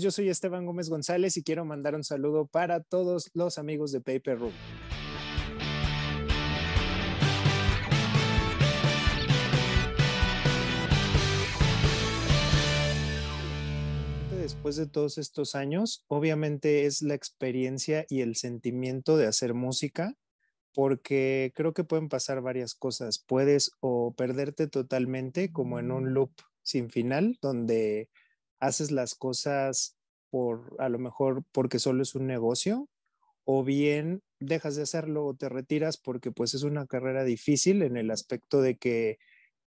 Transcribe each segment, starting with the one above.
Yo soy Esteban Gómez González y quiero mandar un saludo para todos los amigos de Paper Room. Después de todos estos años, obviamente es la experiencia y el sentimiento de hacer música, porque creo que pueden pasar varias cosas. Puedes o perderte totalmente como en un loop sin final, donde haces las cosas por a lo mejor porque solo es un negocio o bien dejas de hacerlo o te retiras porque pues es una carrera difícil en el aspecto de que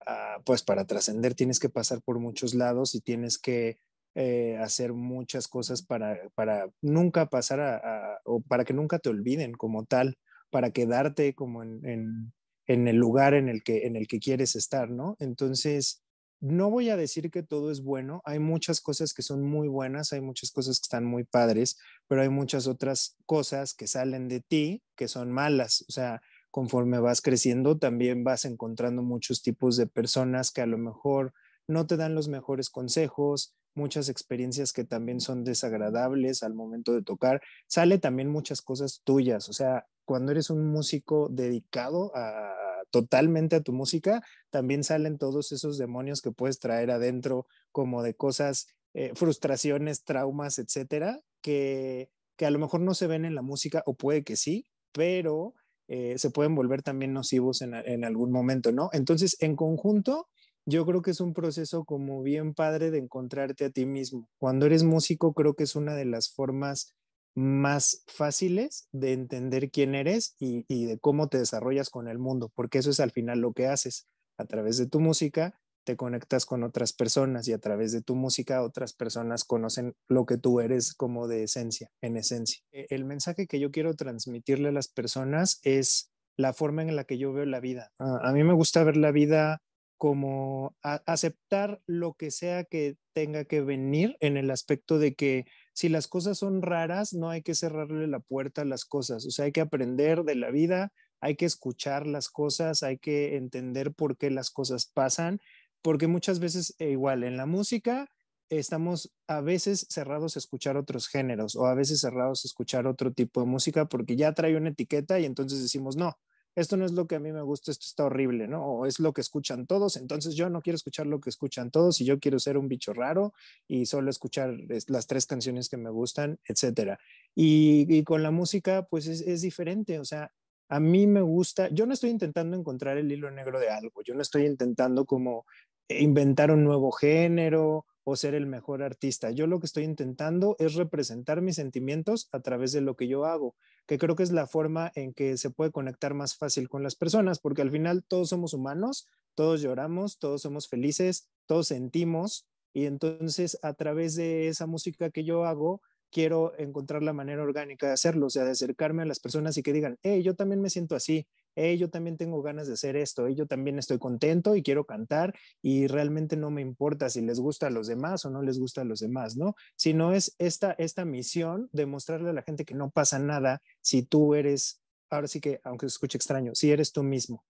ah, pues para trascender tienes que pasar por muchos lados y tienes que eh, hacer muchas cosas para, para nunca pasar a, o para que nunca te olviden como tal, para quedarte como en, en, en el lugar en el, que, en el que quieres estar, ¿no? Entonces, no voy a decir que todo es bueno, hay muchas cosas que son muy buenas, hay muchas cosas que están muy padres, pero hay muchas otras cosas que salen de ti que son malas. O sea, conforme vas creciendo, también vas encontrando muchos tipos de personas que a lo mejor no te dan los mejores consejos, muchas experiencias que también son desagradables al momento de tocar. Sale también muchas cosas tuyas, o sea, cuando eres un músico dedicado a totalmente a tu música, también salen todos esos demonios que puedes traer adentro, como de cosas, eh, frustraciones, traumas, etcétera, que, que a lo mejor no se ven en la música, o puede que sí, pero eh, se pueden volver también nocivos en, en algún momento, ¿no? Entonces, en conjunto, yo creo que es un proceso como bien padre de encontrarte a ti mismo. Cuando eres músico, creo que es una de las formas más fáciles de entender quién eres y, de cómo te desarrollas con el mundo, porque eso es al final lo que haces. A través de tu música te conectas con otras personas y a través de tu música otras personas conocen lo que tú eres como de esencia, en esencia. E, el mensaje que yo quiero transmitirle a las personas es la forma en la que yo veo la vida. A, mí me gusta ver la vida como aceptar lo que sea que tenga que venir en el aspecto de que si las cosas son raras, no hay que cerrarle la puerta a las cosas, o sea, hay que aprender de la vida, hay que escuchar las cosas, hay que entender por qué las cosas pasan, porque muchas veces, e igual, en la música estamos a veces cerrados a escuchar otros géneros o a veces cerrados a escuchar otro tipo de música porque ya trae una etiqueta y entonces decimos, no, esto no es lo que a mí me gusta, esto está horrible, ¿no? O es lo que escuchan todos, entonces yo no quiero escuchar lo que escuchan todos y yo quiero ser un bicho raro y solo escuchar las tres canciones que me gustan, etcétera. Y, con la música, pues es, es diferente, o sea, a mí me gusta, yo no estoy intentando encontrar el hilo negro de algo, yo no estoy intentando como inventar un nuevo género o ser el mejor artista. Yo lo que estoy intentando es representar mis sentimientos a través de lo que yo hago, que creo que es la forma en que se puede conectar más fácil con las personas, porque al final todos somos humanos, todos lloramos, todos somos felices, todos sentimos, y entonces a través de esa música que yo hago, quiero encontrar la manera orgánica de hacerlo, o sea, de acercarme a las personas y que digan, hey, yo también me siento así, hey, yo también tengo ganas de hacer esto, hey, yo también estoy contento y quiero cantar y realmente no me importa si les gusta a los demás o no les gusta a los demás, ¿no? Sino es esta, esta misión de mostrarle a la gente que no pasa nada si tú eres, ahora sí que, aunque se escuche extraño, si eres tú mismo.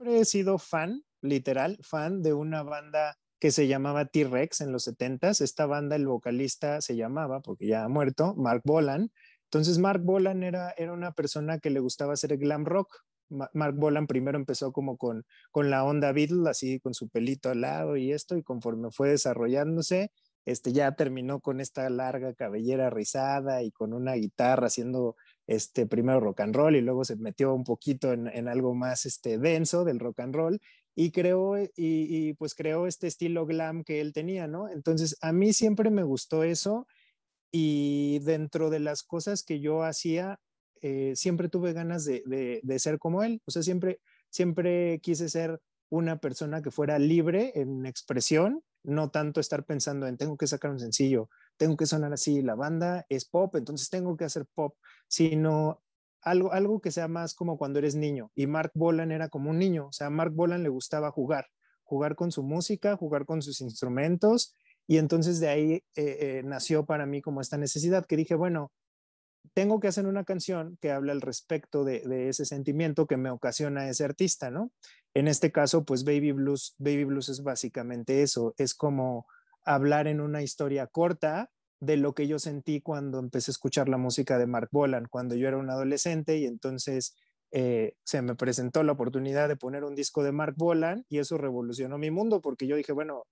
He sido fan, literal, fan de una banda que se llamaba T-Rex en los 70s. Esta banda, el vocalista se llamaba, porque ya ha muerto, Mark Bolan, entonces, Mark Bolan era, era una persona que le gustaba hacer glam rock. Mark Bolan primero empezó como con, con la onda Beatle, así con su pelito al lado y esto, y conforme fue desarrollándose, este, ya terminó con esta larga cabellera rizada y con una guitarra haciendo este, primero rock and roll y luego se metió un poquito en, en algo más este, denso del rock and roll y creó, y, y, pues creó este estilo glam que él tenía, ¿no? Entonces, a mí siempre me gustó eso y dentro de las cosas que yo hacía, eh, siempre tuve ganas de, de, ser como él. O sea, siempre, siempre quise ser una persona que fuera libre en expresión, no tanto estar pensando en tengo que sacar un sencillo, tengo que sonar así, la banda es pop, entonces tengo que hacer pop, sino algo, algo que sea más como cuando eres niño. Y Mark Bolan era como un niño, o sea, a Mark Bolan le gustaba jugar, jugar con su música, jugar con sus instrumentos y entonces de ahí eh, eh, nació para mí como esta necesidad que dije, bueno, tengo que hacer una canción que hable al respecto de, de, ese sentimiento que me ocasiona ese artista, ¿no? En este caso, pues Baby Blues, Baby Blues es básicamente eso, es como hablar en una historia corta de lo que yo sentí cuando empecé a escuchar la música de Mark Bolan, cuando yo era un adolescente y entonces eh, se me presentó la oportunidad de poner un disco de Mark Bolan y eso revolucionó mi mundo porque yo dije, bueno,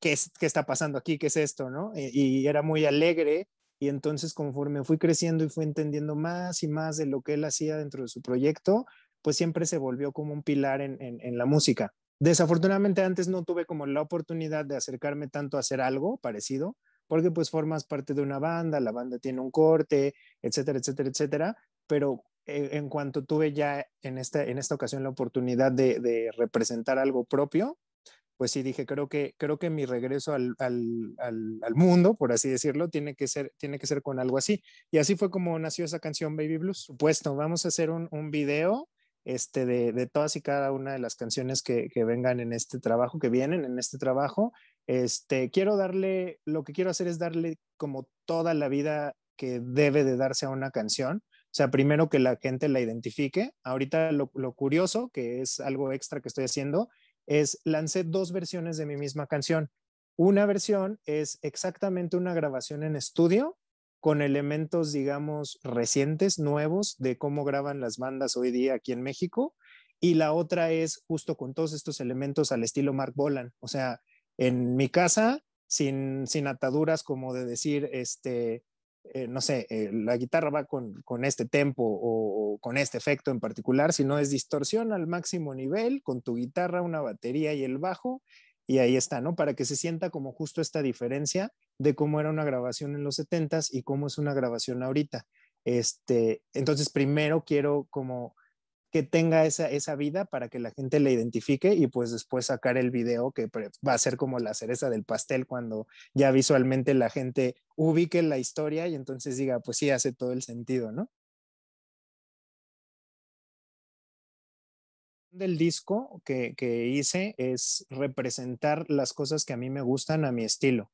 ¿qué, es, qué está pasando aquí? ¿Qué es esto? ¿no? Y, y, era muy alegre y entonces conforme fui creciendo y fui entendiendo más y más de lo que él hacía dentro de su proyecto, pues siempre se volvió como un pilar en, en, en la música. Desafortunadamente antes no tuve como la oportunidad de acercarme tanto a hacer algo parecido, porque pues formas parte de una banda, la banda tiene un corte, etcétera, etcétera, etcétera, pero eh, en cuanto tuve ya en esta, en esta ocasión la oportunidad de, representar algo propio, pues sí dije, creo que, creo que mi regreso al, al, al, al, mundo, por así decirlo, tiene que, ser, tiene que ser con algo así. Y así fue como nació esa canción Baby Blues. Supuesto, vamos a hacer un, un video este, de, de, todas y cada una de las canciones que, que, vengan en este trabajo, que vienen en este trabajo. Este, quiero darle, lo que quiero hacer es darle como toda la vida que debe de darse a una canción. O sea, primero que la gente la identifique. Ahorita lo, lo curioso, que es algo extra que estoy haciendo, es lancé dos versiones de mi misma canción. Una versión es exactamente una grabación en estudio con elementos, digamos, recientes, nuevos de cómo graban las bandas hoy día aquí en México. Y la otra es justo con todos estos elementos al estilo Mark Bolan. O sea, en mi casa, sin, sin ataduras como de decir, este, eh, no sé, eh, la guitarra va con, con este tempo o, o, con este efecto en particular, sino es distorsión al máximo nivel con tu guitarra, una batería y el bajo. Y ahí está, ¿no? Para que se sienta como justo esta diferencia de cómo era una grabación en los 70s y cómo es una grabación ahorita. Este, entonces, primero quiero como que tenga esa, esa vida para que la gente la identifique y pues después sacar el video que va a ser como la cereza del pastel cuando ya visualmente la gente ubique la historia y entonces diga, pues sí, hace todo el sentido, ¿no? del disco que, que hice es representar las cosas que a mí me gustan a mi estilo.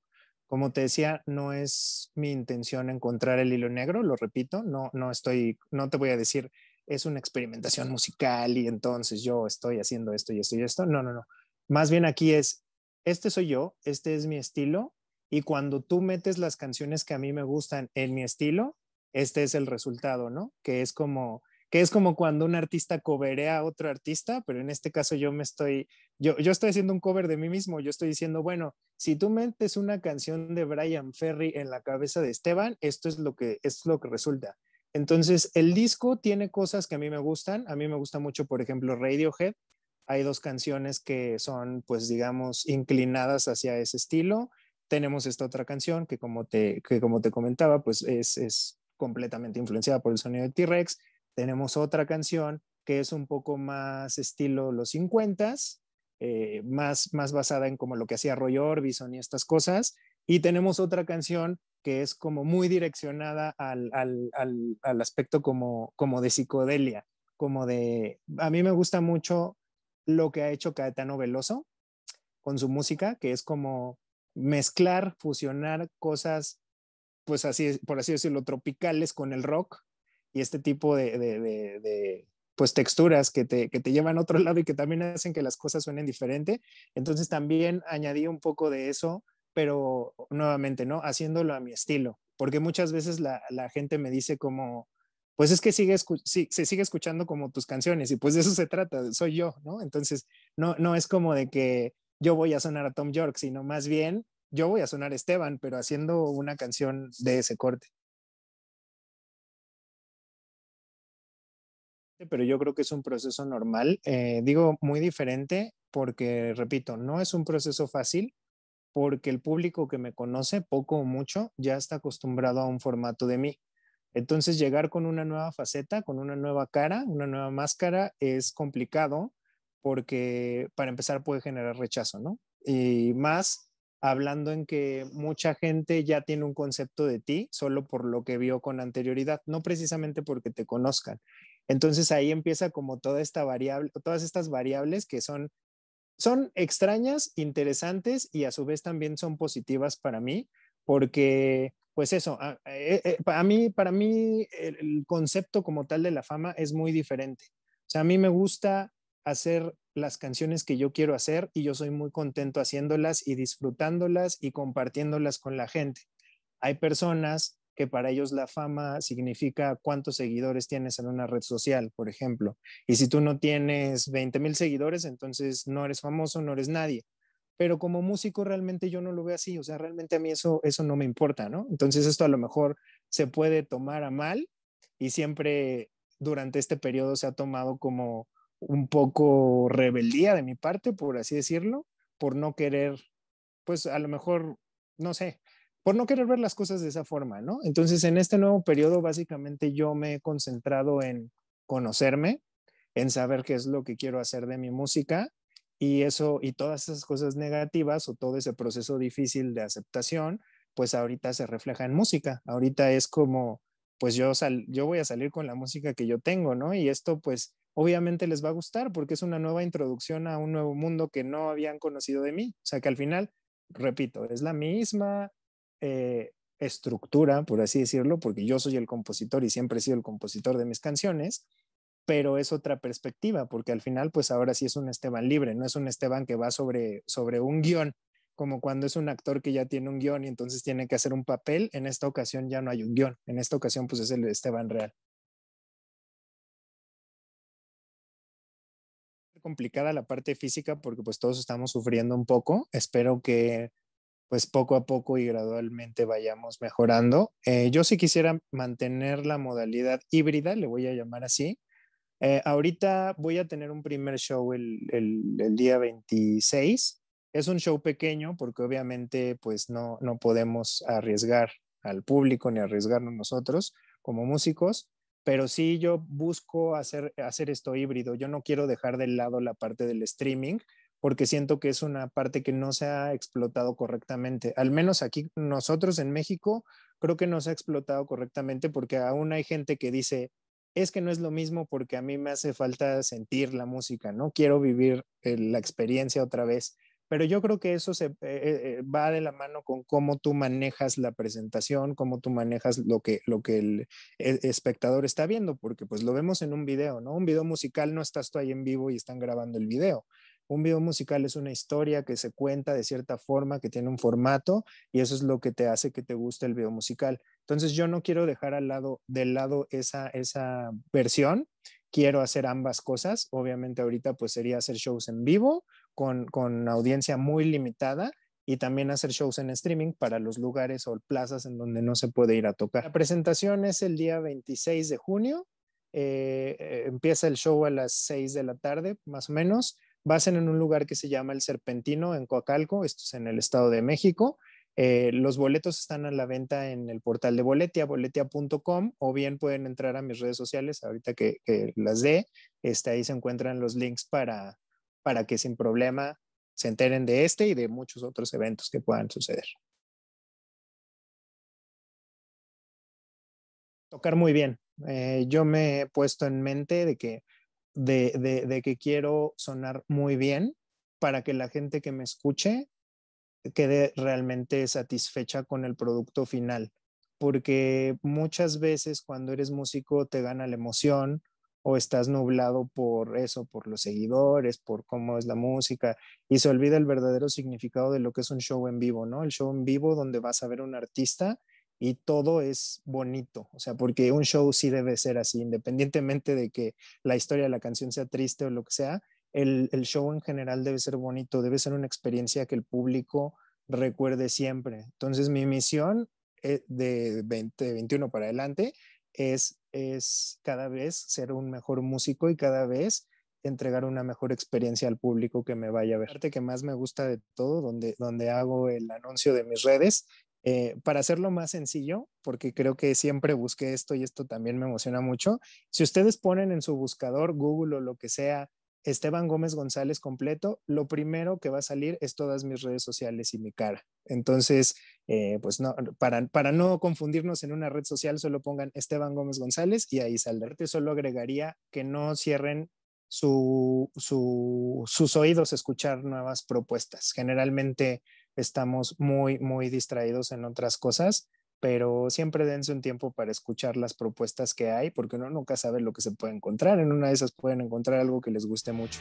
Como te decía, no es mi intención encontrar el hilo negro, lo repito, no, no estoy, no te voy a decir es una experimentación musical y entonces yo estoy haciendo esto y esto y esto. No, no, no. Más bien aquí es, este soy yo, este es mi estilo y cuando tú metes las canciones que a mí me gustan en mi estilo, este es el resultado, ¿no? Que es como, que es como cuando un artista coverea a otro artista, pero en este caso yo me estoy, yo, yo estoy haciendo un cover de mí mismo, yo estoy diciendo, bueno, si tú metes una canción de Brian Ferry en la cabeza de Esteban, esto es lo que, es lo que resulta. Entonces, el disco tiene cosas que a mí me gustan, a mí me gusta mucho, por ejemplo, Radiohead, hay dos canciones que son, pues, digamos, inclinadas hacia ese estilo. Tenemos esta otra canción que, como te, que como te comentaba, pues es, es completamente influenciada por el sonido de T-Rex tenemos otra canción que es un poco más estilo los 50s, eh, más, más basada en como lo que hacía Roy Orbison y estas cosas. Y tenemos otra canción que es como muy direccionada al, al, al, al aspecto como, como de psicodelia, como de... A mí me gusta mucho lo que ha hecho Caetano Veloso con su música, que es como mezclar, fusionar cosas, pues así, por así decirlo, tropicales con el rock y este tipo de, pues texturas que te, que te llevan a otro lado y que también hacen que las cosas suenen diferente. Entonces también añadí un poco de eso, pero nuevamente, ¿no? Haciéndolo a mi estilo, porque muchas veces la, la gente me dice como, pues es que sigue sí, se sigue escuchando como tus canciones y pues de eso se trata, soy yo, ¿no? Entonces, no, no es como de que yo voy a sonar a Tom York, sino más bien yo voy a sonar a Esteban, pero haciendo una canción de ese corte. Pero yo creo que es un proceso normal. Eh, digo muy diferente porque, repito, no es un proceso fácil porque el público que me conoce, poco o mucho, ya está acostumbrado a un formato de mí. Entonces, llegar con una nueva faceta, con una nueva cara, una nueva máscara, es complicado porque para empezar puede generar rechazo, ¿no? Y más hablando en que mucha gente ya tiene un concepto de ti solo por lo que vio con anterioridad, no precisamente porque te conozcan. Entonces ahí empieza como toda esta variable, todas estas variables que son, son extrañas, interesantes y a su vez también son positivas para mí, porque pues eso, a, eh, eh, para mí, para mí el, concepto como tal de la fama es muy diferente. O sea, a mí me gusta hacer las canciones que yo quiero hacer y yo soy muy contento haciéndolas y disfrutándolas y compartiéndolas con la gente. Hay personas que para ellos la fama significa cuántos seguidores tienes en una red social, por ejemplo. Y si tú no tienes 20 mil seguidores, entonces no eres famoso, no eres nadie pero como músico realmente yo no lo veo así, o sea, realmente a mí eso, eso no me importa, ¿no? Entonces esto a lo mejor se puede tomar a mal y siempre durante este periodo se ha tomado como un poco rebeldía de mi parte, por así decirlo, por no querer, pues a lo mejor, no sé, por no querer ver las cosas de esa forma, ¿no? Entonces en este nuevo periodo básicamente yo me he concentrado en conocerme, en saber qué es lo que quiero hacer de mi música y eso, y todas esas cosas negativas o todo ese proceso difícil de aceptación, pues ahorita se refleja en música. Ahorita es como, pues yo, sal, yo voy a salir con la música que yo tengo, ¿no? Y esto pues obviamente les va a gustar porque es una nueva introducción a un nuevo mundo que no habían conocido de mí. O sea que al final, repito, es la misma eh, estructura, por así decirlo, porque yo soy el compositor y siempre he sido el compositor de mis canciones, pero es otra perspectiva, porque al final, pues ahora sí es un Esteban libre, no es un Esteban que va sobre, sobre un guion, como cuando es un actor que ya tiene un guion y entonces tiene que hacer un papel, en esta ocasión ya no hay un guion, en esta ocasión pues es el Esteban real. complicada la parte física porque pues todos estamos sufriendo un poco. Espero que pues poco a poco y gradualmente vayamos mejorando. Eh, yo sí quisiera mantener la modalidad híbrida, le voy a llamar así, eh, ahorita voy a tener un primer show el, el, día 26. Es un show pequeño porque obviamente pues no, no podemos arriesgar al público ni arriesgarnos nosotros como músicos, pero sí yo busco hacer, hacer esto híbrido. Yo no quiero dejar de lado la parte del streaming porque siento que es una parte que no se ha explotado correctamente. Al menos aquí nosotros en México creo que no se ha explotado correctamente porque aún hay gente que dice, es que no es lo mismo porque a mí me hace falta sentir la música, ¿no? Quiero vivir eh, la experiencia otra vez. Pero yo creo que eso se, eh, eh, va de la mano con cómo tú manejas la presentación, cómo tú manejas lo que, lo que el, espectador está viendo, porque pues lo vemos en un video, ¿no? Un video musical no estás tú ahí en vivo y están grabando el video. Un video musical es una historia que se cuenta de cierta forma, que tiene un formato y eso es lo que te hace que te guste el video musical. Entonces yo no quiero dejar al lado, del lado esa, esa versión, quiero hacer ambas cosas. Obviamente ahorita pues sería hacer shows en vivo con, con audiencia muy limitada y también hacer shows en streaming para los lugares o plazas en donde no se puede ir a tocar. La presentación es el día 26 de junio. Eh, eh, empieza el show a las 6 de la tarde, más o menos. Ser en un lugar que se llama El Serpentino, en Coacalco, esto es en el Estado de México. Eh, los boletos están a la venta en el portal de Boletia, boletia.com, o bien pueden entrar a mis redes sociales, ahorita que, las dé, este, ahí se encuentran los links para, para que sin problema se enteren de este y de muchos otros eventos que puedan suceder. Tocar muy bien. Eh, yo me he puesto en mente de que de, que quiero sonar muy bien para que la gente que me escuche quede realmente satisfecha con el producto final. Porque muchas veces cuando eres músico te gana la emoción o estás nublado por eso, por los seguidores, por cómo es la música y se olvida el verdadero significado de lo que es un show en vivo, ¿no? El show en vivo donde vas a ver un artista y todo es bonito, o sea, porque un show sí debe ser así, independientemente de que la historia de la canción sea triste o lo que sea, el, show en general debe ser bonito, debe ser una experiencia que el público recuerde siempre. Entonces, mi misión eh, de 2021 para adelante es, es cada vez ser un mejor músico y cada vez entregar una mejor experiencia al público que me vaya a ver. La parte que más me gusta de todo, donde, donde hago el anuncio de mis redes, eh, para hacerlo más sencillo, porque creo que siempre busqué esto y esto también me emociona mucho, si ustedes ponen en su buscador Google o lo que sea Esteban Gómez González completo, lo primero que va a salir es todas mis redes sociales y mi cara. Entonces, eh, pues para, no confundirnos en una red social, solo pongan Esteban Gómez González y ahí saldrá. Solo agregaría que no cierren su, sus oídos a escuchar nuevas propuestas. Generalmente estamos muy, muy distraídos en otras cosas pero siempre dense un tiempo para escuchar las propuestas que hay, porque uno nunca sabe lo que se puede encontrar. En una de esas pueden encontrar algo que les guste mucho.